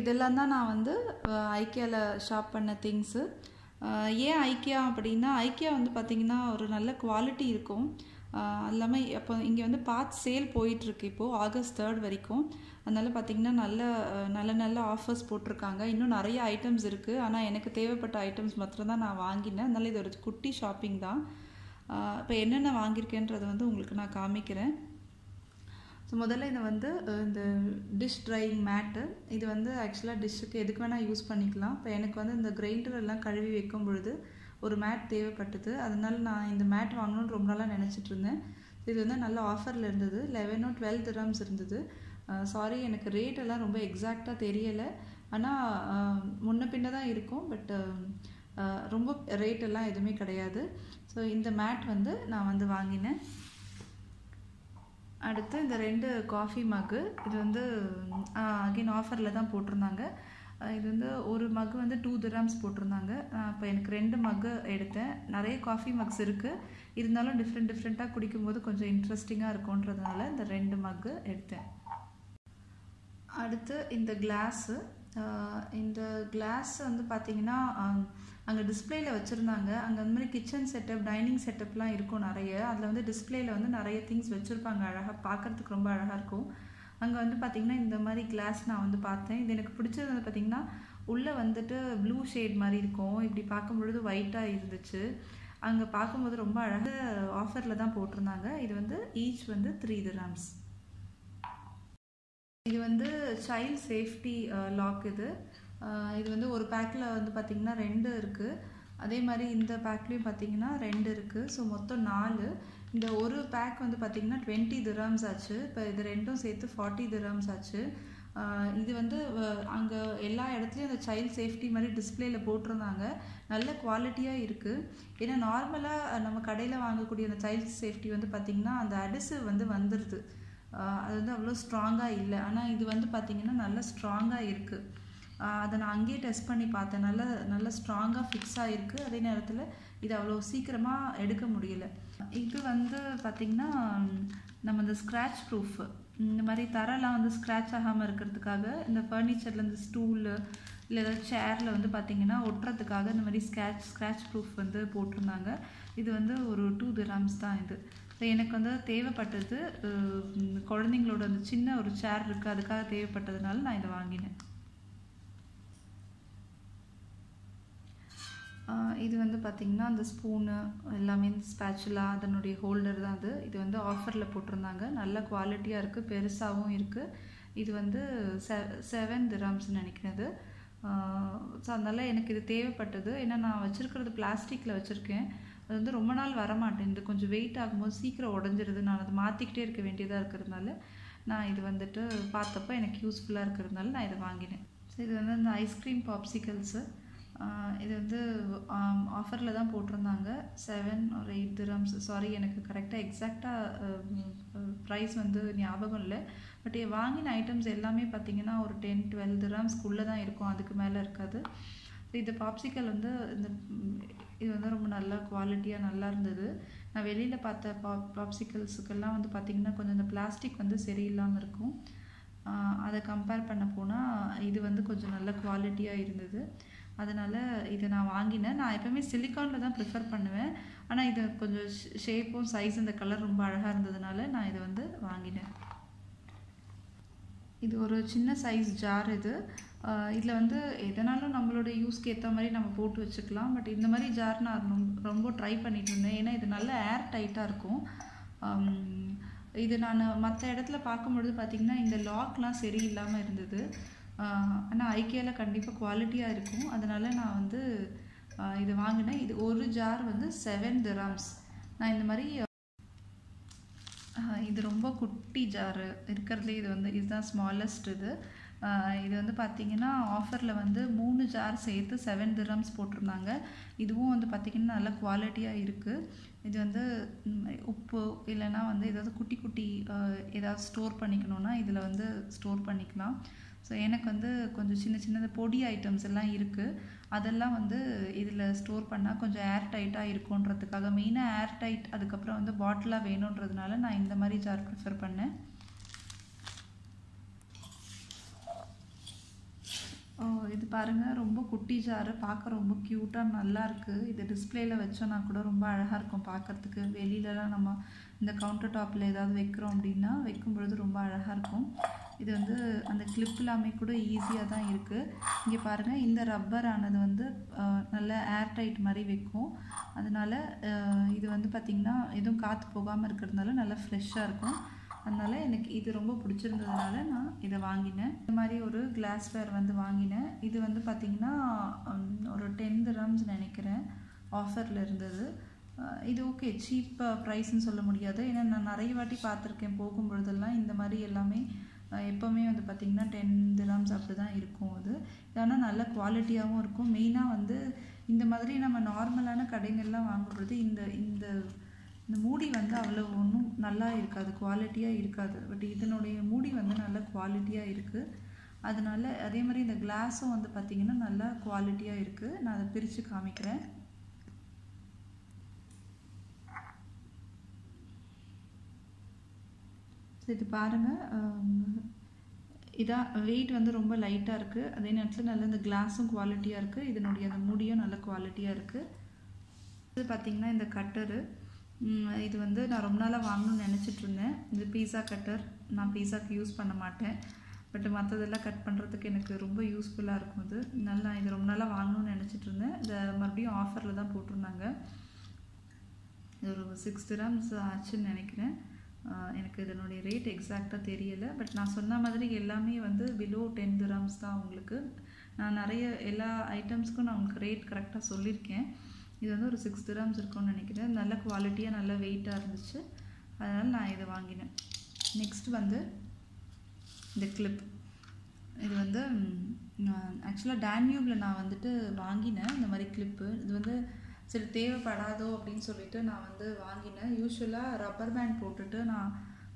இதெல்லாம் தான் நான் வந்து ஐக்கியாவில் ஷாப் பண்ண திங்ஸு ஏன் ஐக்கியா அப்படின்னா ஐக்கியா வந்து பார்த்திங்கன்னா ஒரு நல்ல குவாலிட்டி இருக்கும். ஆஹ் இல்லாமல் அப்போ இங்கே வந்து பார்த்து சேல் போயிட்டுருக்கு இப்போது ஆகஸ்ட் தேர்ட் வரைக்கும். அதனால் பார்த்திங்கன்னா நல்ல நல்ல நல்ல ஆஃபர்ஸ் போட்டிருக்காங்க. இன்னும் நிறைய ஐட்டம்ஸ் இருக்குது ஆனால் எனக்கு தேவைப்பட்ட ஐட்டம்ஸ் மாத்திரம் தான் நான் வாங்கினேன். அதனால் இது ஒரு குட்டி ஷாப்பிங் தான். இப்போ என்னென்ன வாங்கியிருக்கேன்றதை வந்து உங்களுக்கு நான் காமிக்கிறேன். ஸோ முதல்ல இதை வந்து இந்த டிஷ் ட்ரையிங் மேட்டு இது வந்து ஆக்சுவலாக டிஷ்ஷுக்கு எதுக்கு வேணால் யூஸ் பண்ணிக்கலாம். இப்போ எனக்கு வந்து இந்த கிரைண்டர் எல்லாம் கழுவி வைக்கும் பொழுது ஒரு மேட் தேவைப்பட்டது. அதனால நான் இந்த மேட் வாங்கணும்னு ரொம்ப நாளாக நினச்சிட்டு இருந்தேன். இது வந்து நல்ல ஆஃபரில் இருந்தது. லெவனோ டுவெல் திரம்ஸ் இருந்தது. சாரி எனக்கு ரேட் எல்லாம் ரொம்ப எக்ஸாக்டாக தெரியலை. ஆனால் முன்ன பின்ன தான் இருக்கும். பட் ரொம்ப ரேட் எல்லாம் எதுவுமே கிடையாது. ஸோ இந்த மேட் வந்து நான் வந்து வாங்கினேன். அடுத்து இந்த ரெண்டு காஃபி மக்கு இது வந்து அகைன் ஆஃபரில் தான் போட்டிருந்தாங்க. இது வந்து ஒரு மக்கு வந்து டூ திராம்ஸ் போட்டிருந்தாங்க. இப்போ எனக்கு ரெண்டு மக்கு எடுத்தேன். நிறைய காஃபி மக்ஸ் இருக்குது இருந்தாலும் டிஃப்ரெண்ட் டிஃப்ரெண்ட்டாக குடிக்கும்போது கொஞ்சம் இன்ட்ரெஸ்டிங்காக இருக்கும்ன்றதுனால இந்த ரெண்டு மக்கு எடுத்தேன். அடுத்து இந்த கிளாஸு இந்த கிளாஸ் வந்து பார்த்திங்கன்னா அங்கே டிஸ்பிளேயில் வச்சுருந்தாங்க. அங்கே அந்த மாதிரி கிச்சன் செட்டப் டைனிங் செட்டப்லாம் இருக்கும் நிறைய. அதில் வந்து டிஸ்பிளேயில் வந்து நிறைய திங்ஸ் வச்சுருப்பாங்க அழகாக பார்க்குறதுக்கு ரொம்ப அழகாக இருக்கும். அங்கே வந்து பார்த்திங்கன்னா இந்த மாதிரி கிளாஸ் நான் வந்து பார்த்தேன். இது எனக்கு பிடிச்சது வந்து பார்த்திங்கன்னா உள்ளே வந்துட்டு ப்ளூ ஷேட் மாதிரி இருக்கும். இப்படி பார்க்கும்பொழுது ஒயிட்டாக இருந்துச்சு. அங்கே பார்க்கும்போது ரொம்ப அழகாக ஆஃபரில் தான் போட்டிருந்தாங்க. இது வந்து ஈச் வந்து த்ரீ திராம்ஸ் இது வந்து சைல்ட் சேஃப்டி லாக் இது. இது வந்து ஒரு பேக்கில் வந்து பார்த்திங்கன்னா ரெண்டு இருக்குது அதே மாதிரி இந்த பேக்லேயும் பார்த்தீங்கன்னா ரெண்டு இருக்குது ஸோ மொத்தம் நாலு. இந்த ஒரு பேக் வந்து பார்த்திங்கன்னா டுவெண்ட்டி திராம்ஸ் ஆச்சு. இப்போ இது ரெண்டும் சேர்த்து ஃபார்ட்டி திராம்ஸ் ஆச்சு. இது வந்து அங்கே எல்லா இடத்துலையும் அந்த சைல்ட் சேஃப்டி மாதிரி டிஸ்பிளேயில் போட்டிருந்தாங்க. நல்ல குவாலிட்டியாக இருக்குது ஏன்னா நார்மலாக நம்ம கடையில் வாங்கக்கூடிய அந்த சைல்ட் சேஃப்டி வந்து பார்த்திங்கன்னா அந்த அடிசிவ் வந்து வந்துடுது அது வந்து அவ்வளோ ஸ்ட்ராங்காக இல்லை. ஆனால் இது வந்து பார்த்திங்கன்னா நல்ல ஸ்ட்ராங்காக இருக்குது அதை நான் அங்கேயே டெஸ்ட் பண்ணி பார்த்தேன். நல்ல நல்ல ஸ்ட்ராங்காக ஃபிக்ஸ் ஆகிருக்கு அதே நேரத்தில் இது அவ்வளோ சீக்கிரமாக எடுக்க முடியல. இது வந்து பார்த்திங்கன்னா நம்ம இந்த ஸ்க்ராட்ச் ப்ரூஃப் இந்த மாதிரி தரெல்லாம் வந்து ஸ்க்ராட்ச் ஆகாமல் இருக்கிறதுக்காக இந்த ஃபர்னிச்சரில் இந்த ஸ்டூலு இல்லை ஏதாவது சேரில் வந்து பார்த்திங்கன்னா ஒட்டுறதுக்காக இந்த மாதிரி ஸ்க்ராட்ச் ஸ்க்ராட்ச் ப்ரூஃப் வந்து போட்டிருந்தாங்க. இது வந்து ஒரு டூ திராம்ஸ் தான் இது. ஸோ எனக்கு வந்து தேவைப்பட்டது குழந்தைங்களோட அந்த சின்ன ஒரு சேர் இருக்குது அதுக்காக தேவைப்பட்டதுனால நான் இதை வாங்கினேன். இது வந்து பார்த்திங்கன்னா அந்த ஸ்பூனு எல்லாமே ஸ்பேச்சுலா அதனுடைய ஹோல்டர் தான் அது. இது வந்து ஆஃபரில் போட்டிருந்தாங்க. நல்ல குவாலிட்டியாக இருக்குது பெருசாகவும் இருக்குது இது வந்து செ செவன் திராம்ஸ்னு நினைக்கிறது. ஸோ அதனால் எனக்கு இது தேவைப்பட்டது. ஏன்னா நான் வச்சுருக்கிறது பிளாஸ்டிக்கில் வச்சுருக்கேன். அது வந்து ரொம்ப நாள் வரமாட்டேங்குது கொஞ்சம் வெயிட் ஆகும்போது சீக்கிரம் உடஞ்சிருது. நான் அதை மாற்றிக்கிட்டே இருக்க வேண்டியதாக இருக்கிறதுனால நான் இது வந்துட்டு பார்த்தப்போ எனக்கு யூஸ்ஃபுல்லாக இருக்கிறதுனால நான் இதை வாங்கினேன். ஸோ இது வந்து இந்த ஐஸ்கிரீம் பாப்சிக்கல்ஸு இது வந்து ஆஃபரில் தான் போட்டிருந்தாங்க. செவன் ஒரு எயிட் திரம்ஸ் சாரி எனக்கு கரெக்டாக எக்ஸாக்டாக ப்ரைஸ் வந்து ஞாபகம் இல்லை. பட் வாங்கின ஐட்டம்ஸ் எல்லாமே பார்த்தீங்கன்னா ஒரு டென் டுவெல் திரம்ஸ்க்குள்ளே தான் இருக்கும். அதுக்கு மேலே இருக்காது. இது பாப்சிக்கல் வந்து இந்த இது வந்து ரொம்ப நல்லா குவாலிட்டியாக நல்லா இருந்தது. நான் வெளியில் பார்த்த பாப் பாப்சிக்கல்ஸுக்கெல்லாம் வந்து பார்த்திங்கன்னா கொஞ்சம் இந்த பிளாஸ்டிக் வந்து சரியில்லாமல் இருக்கும். அதை கம்பேர் பண்ண போனால் இது வந்து கொஞ்சம் நல்ல குவாலிட்டியாக இருந்தது. அதனால் இதை நான் வாங்கினேன். நான் எப்போவுமே சிலிக்கானில் தான் ப்ரிஃபர் பண்ணுவேன். ஆனால் இது கொஞ்சம் ஷேப்பும் சைஸ் இந்த கலர் ரொம்ப அழகாக இருந்ததுனால நான் இதை வந்து வாங்கினேன். இது ஒரு சின்ன சைஸ் ஜார் இது. இதில் வந்து எதனாலும் நம்மளோட யூஸ்க்கு ஏற்ற மாதிரி நம்ம போட்டு வச்சுக்கலாம். பட் இந்த மாதிரி ஜார் நான் ரொம்ப ரொம்ப ட்ரை பண்ணிட்டு இருந்தேன். ஏன்னா இது நல்ல ஏர் டைட்டாக இருக்கும். இது நான் மற்ற இடத்துல பார்க்கும்பொழுது பார்த்திங்கன்னா இந்த லாக்லாம் சரியில்லாமல் இருந்தது. ஆனால் ஐக்கியாவில் கண்டிப்பாக குவாலிட்டியாக இருக்கும். அதனால் நான் வந்து இது வாங்கினேன். இது ஒரு ஜார் வந்து செவன் திராம்ஸ் நான் இந்த மாதிரி இது ரொம்ப குட்டி ஜாரு இருக்கிறதுலே இது வந்து இதுதான் ஸ்மாலஸ்ட் இது. இது வந்து பார்த்திங்கன்னா ஆஃபரில் வந்து மூணு ஜார் சேர்த்து செவன் திரம்ஸ் போட்டிருந்தாங்க. இதுவும் வந்து பார்த்திங்கன்னா நல்ல குவாலிட்டியாக இருக்குது இது வந்து உப்பு இல்லைன்னா வந்து ஏதாவது குட்டி குட்டி ஏதாவது ஸ்டோர் பண்ணிக்கணுன்னா இதில் வந்து ஸ்டோர் பண்ணிக்கலாம். ஸோ எனக்கு வந்து கொஞ்சம் சின்ன சின்ன பொடி ஐட்டம்ஸ் எல்லாம் இருக்குது அதெல்லாம் வந்து இதில் ஸ்டோர் பண்ணால் கொஞ்சம் ஏர் டைட்டாக இருக்குன்றதுக்காக மெயினாக ஏர் டைட் அதுக்கப்புறம் வந்து பாட்டிலாக வேணுன்றதுனால நான் இந்த மாதிரி ஜார் ப்ரிஃபர் பண்ணேன். ஓ இது பாருங்கள் ரொம்ப குட்டி ஜாரு பார்க்க ரொம்ப க்யூட்டாக நல்லா இருக்குது இது டிஸ்பிளேயில் வச்சோன்னா கூட ரொம்ப அழகாக இருக்கும் பார்க்குறதுக்கு. வெளியிலலாம் நம்ம இந்த கவுண்டர் டாப்பில் ஏதாவது வைக்கிறோம் அப்படின்னா வைக்கும் பொழுது ரொம்ப அழகாக இருக்கும். இது வந்து அந்த கிளிப் எல்லாமே கூட ஈஸியாக தான் இருக்குது இங்கே பாருங்கள் இந்த ரப்பர் ஆனது வந்து நல்ல ஏர் டைட் மாதிரி வைக்கும். அதனால் இது வந்து பார்த்திங்கன்னா எதுவும் காற்று போகாமல் இருக்கிறதுனால நல்லா ஃப்ரெஷ்ஷாக இருக்கும். அதனால் எனக்கு இது ரொம்ப பிடிச்சிருந்ததுனால நான் இதை வாங்கினேன். இந்த மாதிரி ஒரு கிளாஸ்வேர் வந்து வாங்கினேன். இது வந்து பார்த்திங்கன்னா ஒரு டென் ரம்ஸ் நினைக்கிறேன் ஆஃபரில் இருந்தது. இது ஓகே சீப் ப்ரைஸ்ன்னு சொல்ல முடியாது. ஏன்னா நான் நிறைய வாட்டி பார்த்துருக்கேன். போகும்பொழுதெல்லாம் இந்த மாதிரி எல்லாமே எப்போவுமே வந்து பார்த்திங்கன்னா டென் கிராம்ஸ் அப்படி தான் இருக்கும் அது. ஆனால் நல்ல குவாலிட்டியாகவும் இருக்கும். மெயினாக வந்து இந்த மாதிரி நம்ம நார்மலான கடைகள்லாம் வாங்கும்போது இந்த இந்த இந்த மூடி வந்து அவ்வளோ ஒன்றும் நல்லா இருக்காது. குவாலிட்டியாக இருக்காது. பட் இதனுடைய மூடி வந்து நல்ல குவாலிட்டியாக இருக்குது அதனால அதே மாதிரி இந்த கிளாஸும் வந்து பார்த்திங்கன்னா நல்லா குவாலிட்டியாக இருக்குது நான் அதை பிரித்து காமிக்கிறேன். இது பாருங்கள் இதான் வெயிட் வந்து ரொம்ப லைட்டாக இருக்குது அதே நேரத்தில் நல்ல இந்த கிளாஸும் குவாலிட்டியாக இருக்குது இதனுடைய அந்த மூடியும் நல்ல குவாலிட்டியாக இருக்குது இது பார்த்திங்கன்னா இந்த கட்டரு இது வந்து நான் ரொம்ப நாளாக வாங்கணும்னு நினச்சிட்டு இருந்தேன். இது பீஸா கட்டர் நான் பீஸாக்கு யூஸ் பண்ண மாட்டேன். பட் மற்றதெல்லாம் கட் பண்ணுறதுக்கு எனக்கு ரொம்ப யூஸ்ஃபுல்லாக இருக்கும் இது. நல்லா இது ரொம்ப நாளாக வாங்கணும்னு நினச்சிட்டு இருந்தேன். இதை மறுபடியும் ஆஃபரில் தான் போட்டிருந்தாங்க. இது ஒரு சிக்ஸ் கிராம்ஸ் ஆச்சுன்னு நினைக்கிறேன். எனக்கு இதனுடைய ரேட் எக்ஸாக்டாக தெரியலை. பட் நான் சொன்ன மாதிரி எல்லாமே வந்து பிலோ டென் கிராம்ஸ் தான் உங்களுக்கு. நான் நிறைய எல்லா ஐட்டம்ஸ்க்கும் நான் உங்களுக்கு ரேட் கரெக்டாக சொல்லியிருக்கேன். இது வந்து ஒரு சிக்ஸ் கிராம்ஸ் இருக்கும்னு நினைக்கிறேன். நல்ல குவாலிட்டியாக நல்ல வெயிட்டாக இருந்துச்சு. அதனால் நான் இதை வாங்கினேன். நெக்ஸ்ட் வந்து இந்த கிளிப் இது வந்து ஆக்சுவலாக டேன்யூபில் நான் வந்துட்டு வாங்கினேன். இந்த மாதிரி கிளிப்பு இது வந்து சரி தேவைப்படாதோ அப்படின்னு சொல்லிட்டு நான் வந்து வாங்கினேன். யூஸ்வலாக ரப்பர் பேண்ட் போட்டுட்டு நான்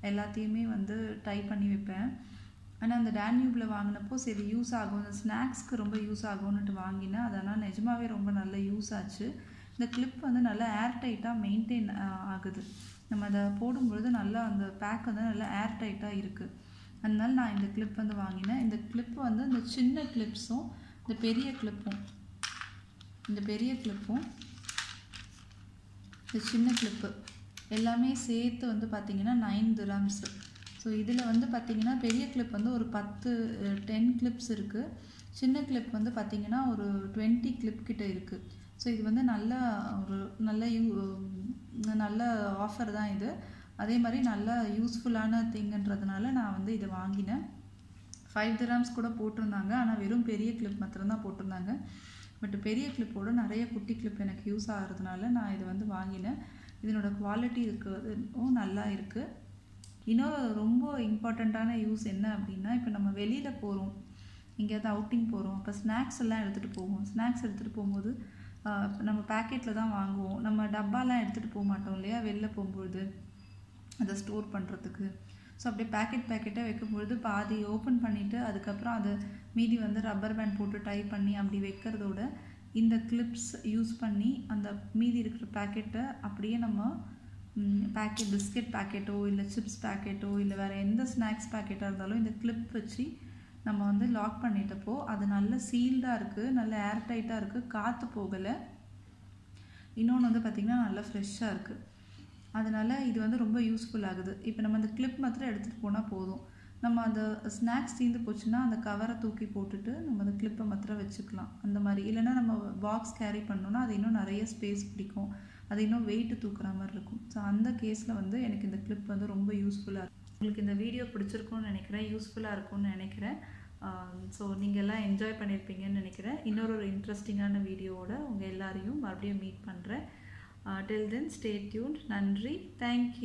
எல்லாத்தையுமே வந்து டை பண்ணி வைப்பேன். ஆனால் அந்த டேன்யூபில் வாங்கினப்போ சரி யூஸ் ஆகும். இந்த ஸ்நாக்ஸ்க்கு ரொம்ப யூஸ் ஆகும்னுட்டு வாங்கினேன். அதனால் நிஜமாவே ரொம்ப நல்ல யூஸ் ஆச்சு. இந்த கிளிப் வந்து நல்லா ஏர் டைட்டாக மெயின்டைன் ஆகுது. நம்ம அதை போடும்பொழுது நல்லா அந்த பேக் வந்து நல்லா ஏர் டைட்டாக இருக்குது அதனால நான் இந்த கிளிப் வந்து வாங்கினேன். இந்த கிளிப் வந்து இந்த சின்ன கிளிப்ஸும் இந்த பெரிய கிளிப்பும் இந்த பெரிய கிளிப்பும் இந்த சின்ன கிளிப்பு எல்லாமே சேர்த்து வந்து பார்த்திங்கன்னா நைன் கிராம்ஸு ஸோ இதில் வந்து பார்த்திங்கன்னா பெரிய கிளிப் வந்து ஒரு பத்து டென் கிளிப்ஸ் இருக்குது சின்ன கிளிப் வந்து பார்த்திங்கன்னா ஒரு டுவெண்ட்டி கிளிப் கிட்ட இருக்குது ஸோ இது வந்து நல்ல ஒரு நல்ல யூ நல்ல ஆஃபர் தான் இது. அதே மாதிரி நல்ல யூஸ்ஃபுல்லான திங்குன்றதுனால நான் வந்து இதை வாங்கினேன். ஃபைவ் கிராம்ஸ் கூட போட்டிருந்தாங்க. ஆனால் வெறும் பெரிய கிளிப் மாத்திரம்தான் போட்டிருந்தாங்க. பட் பெரிய கிளிப்போட நிறைய குட்டி கிளிப் எனக்கு யூஸ் ஆகிறதுனால நான் இதை வந்து வாங்கினேன். இதனோட குவாலிட்டி இருக்கிறதும் நல்லா இருக்குது இன்னொரு ரொம்ப இம்பார்ட்டண்ட்டான யூஸ் என்ன அப்படின்னா இப்போ நம்ம வெளியில் போகிறோம் எங்கேயாவது அவுட்டிங் போகிறோம் அப்போ ஸ்நாக்ஸ் எல்லாம் எடுத்துகிட்டு போவோம். ஸ்நாக்ஸ் எடுத்துகிட்டு போகும்போது நம்ம பேக்கெட்டில் தான் வாங்குவோம். நம்ம டப்பாலாம் எடுத்துகிட்டு போக மாட்டோம் இல்லையா? வெளில போகும்பொழுது. அதை ஸ்டோர் பண்ணுறதுக்கு ஸோ அப்படியே பேக்கெட் பேக்கெட்டாக வைக்கும்பொழுது பாதி ஓப்பன் பண்ணிவிட்டு அதுக்கப்புறம் அதை மீதி வந்து ரப்பர் பேண்ட் போட்டு டை பண்ணி அப்படி வைக்கிறதோட இந்த கிளிப்ஸ் யூஸ் பண்ணி அந்த மீதி இருக்கிற பேக்கெட்டை அப்படியே நம்ம பேக்கெட் பிஸ்கெட் பேக்கெட்டோ இல்லை சிப்ஸ் பேக்கெட்டோ இல்லை வேறு எந்த ஸ்நாக்ஸ் பேக்கெட்டாக இருந்தாலும் இந்த கிளிப் வச்சு நம்ம வந்து லாக் பண்ணிட்டப்போ அது நல்ல சீல்டாக இருக்குது நல்ல ஏர் டைட்டாக இருக்குது காற்று போகலை. இன்னொன்று வந்து பார்த்திங்கன்னா நல்லா ஃப்ரெஷ்ஷாக இருக்குது அதனால் இது வந்து ரொம்ப யூஸ்ஃபுல் ஆகுது. இப்போ நம்ம அந்த கிளிப் மாத்திரம் எடுத்துகிட்டு போனால் போதும். நம்ம அந்த ஸ்நாக்ஸ் தீர்ந்து போச்சுன்னா அந்த கவரை தூக்கி போட்டுட்டு நம்ம அந்த கிளிப்பை மாத்திரம் வச்சுக்கலாம். அந்த மாதிரி. இல்லைன்னா நம்ம பாக்ஸ் கேரி பண்ணோன்னா அது இன்னும் நிறைய ஸ்பேஸ் பிடிக்கும். அது இன்னும் வெயிட் தூக்குற மாதிரி இருக்கும். ஸோ அந்த கேஸில் வந்து எனக்கு இந்த கிளிப் வந்து ரொம்ப யூஸ்ஃபுல்லாக இருக்கும் உங்களுக்கு இந்த வீடியோ பிடிச்சிருக்கும்னு நினைக்கிறேன். யூஸ்ஃபுல்லாக இருக்கும்னு நினைக்கிறேன். ஸோ நீங்கள் எல்லாம் என்ஜாய் பண்ணியிருப்பீங்கன்னு நினைக்கிறேன். இன்னொரு ஒரு இன்ட்ரெஸ்டிங்கான வீடியோவோட உங்கள் எல்லாரையும் மறுபடியும் மீட் பண்ணுறேன் Uh, till then, stay tuned. Nandri. Thank you.